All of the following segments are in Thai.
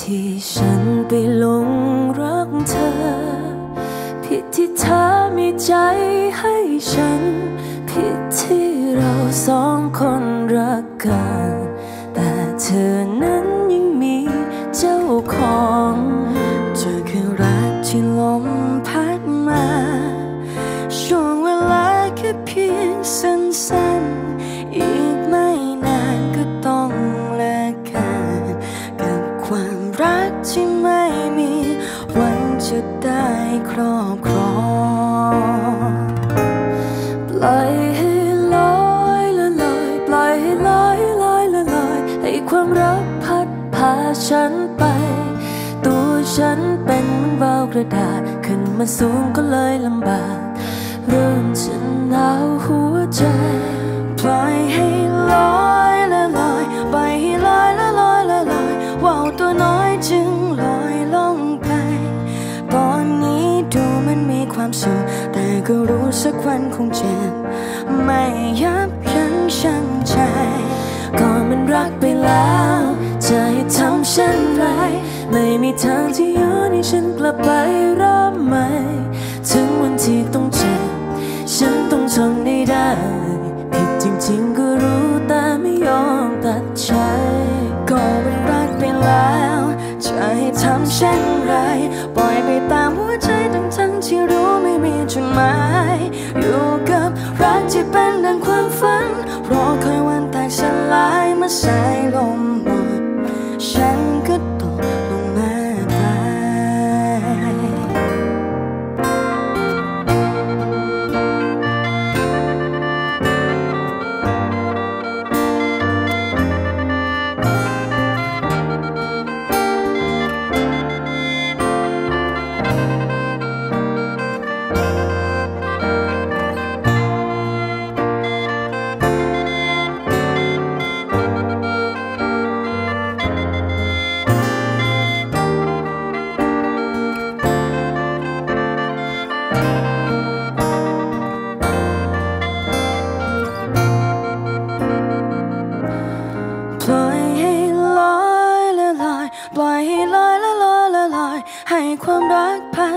ที่ฉันไปหลงรักเธอ ผิดที่เธอมีใจให้ฉัน ผิดที่เราสองคนรักกัน แต่เธอนั้นยังมีเจ้าของ จะได้ครอบครองปล่อยให้ลอยละลอยปล่อยให้ลอยลอยละลอยให้ความรักพัดพาฉันไป ตัวฉันเป็นเหมือนวาวกระดาษขึ้นมาสูงก็เลยลำบาก เริ่มจะหนาวหัวใจปล่อย สุขแต่ก็รู้สักวันคงเจ็บไม่ยับยั้งชั่งใจ ก็มันรักไปแล้ว จะให้ทำเช่นไร ไม่มีทางที่ย้อนให้ฉันกลับไปรอบใหม่ ถึงวันที่ต้อง อยู่กับรักที่เป็นดังความฝันรอคอยวันแตกสลายเมื่อสายลม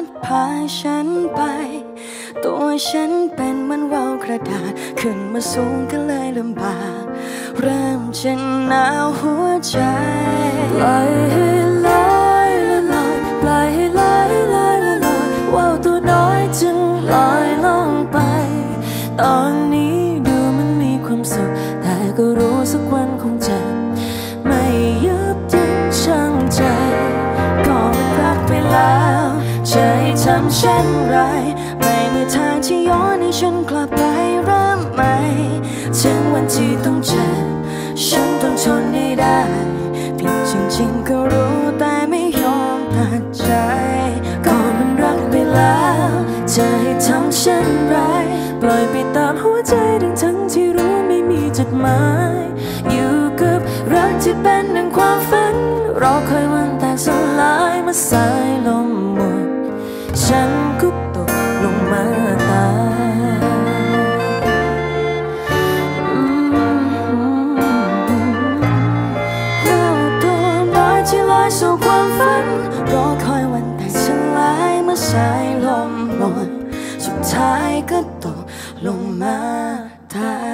ดพาฉันไป ตัวฉันเป็นเหมือนว่าวกระดาษ ขึ้นมาสูงก็เลยลำบาก เริ่มจะหนาวหัวใจปล่อยให้ ทำเช่นไร ไม่มีทางที่ย้อนให้ฉันกลับไปเริ่มใหม่ถึงวันที่ต้องเจ็บฉันต้องทนให้ได้ผิดจริงๆก็รู้แต่ไม่ยอมตัดใจ ก็มันรักไปแล้วจะให้ทำเช่นไร ปล่อยไปตามหัวใจทั้งทั้งที่รู้ไม่มีจุดหมาย อยู่กับรักที่เป็นดังความฝันรอคอยวันแตกสลายเมื่อสายลม ฉันก็ตกลงมาตายอืมเราตัวน้อยที่ลอยสู่ความฝัน รอคอยวันแตกสลายเมื่อสายลมหมดสุดท้ายก็ตกลงมาตาย